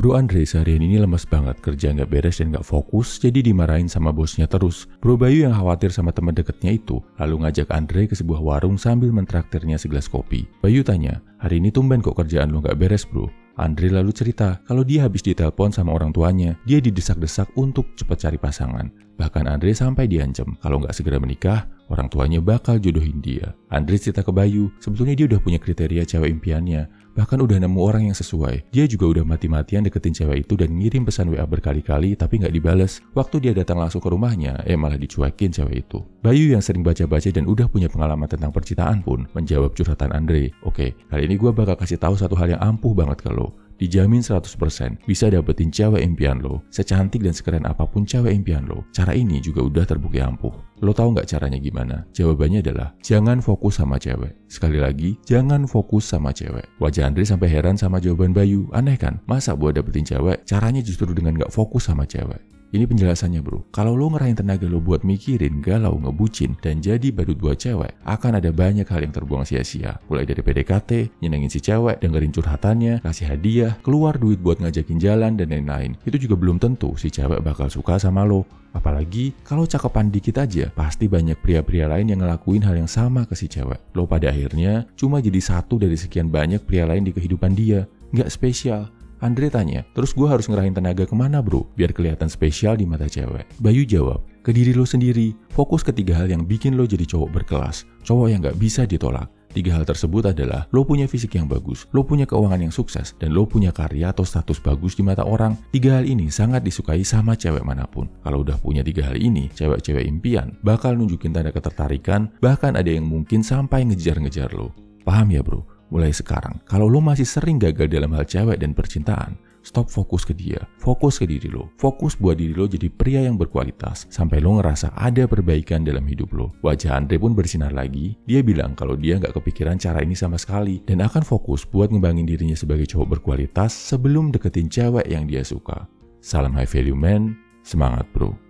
Bro Andre seharian ini lemes banget, kerja nggak beres dan nggak fokus, jadi dimarahin sama bosnya terus. Bro Bayu yang khawatir sama teman deketnya itu, lalu ngajak Andre ke sebuah warung sambil mentraktirnya segelas kopi. Bayu tanya, hari ini tumben kok kerjaan lo nggak beres bro? Andre lalu cerita kalau dia habis ditelepon sama orang tuanya, dia didesak-desak untuk cepat cari pasangan. Bahkan Andre sampai diancam kalau nggak segera menikah, orang tuanya bakal jodohin dia. Andre cerita ke Bayu, sebetulnya dia udah punya kriteria cewek impiannya, bahkan udah nemu orang yang sesuai. Dia juga udah mati-matian deketin cewek itu dan ngirim pesan WA berkali-kali tapi nggak dibales. Waktu dia datang langsung ke rumahnya, eh malah dicuekin cewek itu. Bayu yang sering baca-baca dan udah punya pengalaman tentang percintaan pun menjawab curhatan Andre. Oke, kali ini gue bakal kasih tahu satu hal yang ampuh banget ke lo dijamin 100% bisa dapetin cewek impian lo, secantik dan sekeren apa pun cewek impian lo. Cara ini juga udah terbukti ampuh. Lo tahu nggak caranya gimana? Jawabannya adalah jangan fokus sama cewek. Sekali lagi, jangan fokus sama cewek. Wajah Andre sampai heran sama jawaban Bayu. Aneh kan? Masa buat dapetin cewek, caranya justru dengan nggak fokus sama cewek? Ini penjelasannya bro. Kalau lo ngerahin tenaga lo buat mikirin, galau, ngebucin, dan jadi badut buat cewek, akan ada banyak hal yang terbuang sia-sia. Mulai dari PDKT, nyenengin si cewek, dengerin curhatannya, kasih hadiah, keluar duit buat ngajakin jalan, dan lain-lain. Itu juga belum tentu si cewek bakal suka sama lo. Apalagi kalau cakepan dikit aja, pasti banyak pria-pria lain yang ngelakuin hal yang sama ke si cewek. Lo pada akhirnya cuma jadi satu dari sekian banyak pria lain di kehidupan dia. Nggak spesial, Andre tanya, terus gue harus ngerahin tenaga ke mana bro, biar kelihatan spesial di mata cewek? Bayu jawab, ke diri lo sendiri, fokus ke tiga hal yang bikin lo jadi cowok berkelas, cowok yang gak bisa ditolak. Tiga hal tersebut adalah lo punya fisik yang bagus, lo punya keuangan yang sukses, dan lo punya karya atau status bagus di mata orang. Tiga hal ini sangat disukai sama cewek mana pun. Kalau udah punya tiga hal ini, cewek-cewek impian bakal nunjukin tanda ketertarikan, bahkan ada yang mungkin sampai ngejar-ngejar lo. Paham ya bro? Mulai sekarang, kalau lo masih sering gagal dalam hal cewek dan percintaan, stop fokus ke dia, fokus ke diri lo, fokus buat diri lo jadi pria yang berkualitas, sampai lo ngerasa ada perbaikan dalam hidup lo. Wajah Andre pun bersinar lagi, dia bilang kalau dia nggak kepikiran cara ini sama sekali, dan akan fokus buat ngembangin dirinya sebagai cowok berkualitas sebelum deketin cewek yang dia suka. Salam high value man, semangat bro.